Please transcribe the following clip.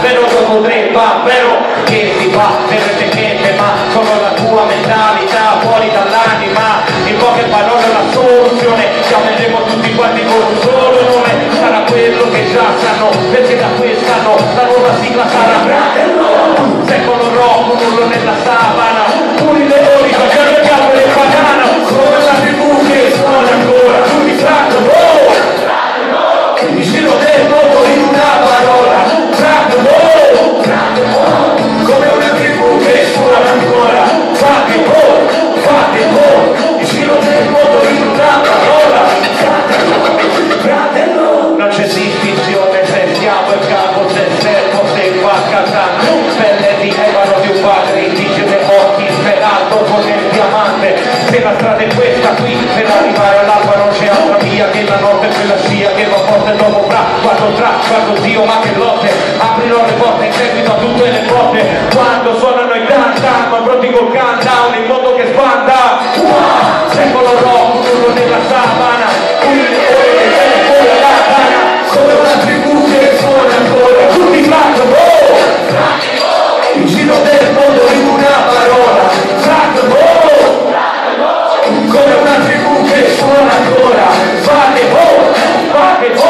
potrebbe vero che si fa delle etichette ma sono la tua mentalità fuori dall'anima in poche parole la soluzione. Chiameremo tutti quanti con un solo nome sarà quello che già sanno perché da quest'anno la nuova sigla sarà Fratello secolo rock un urlo nella savana se la strada è questa qui per arrivare all'alba non c'è altra via che la notte è quella scia che va forte dopo bra quando tra quando Dio ma che lotte aprirò le porte in seguito a tutte le porte quando suonano nací con Cristo na gloria. Vale, oh, vale, oh.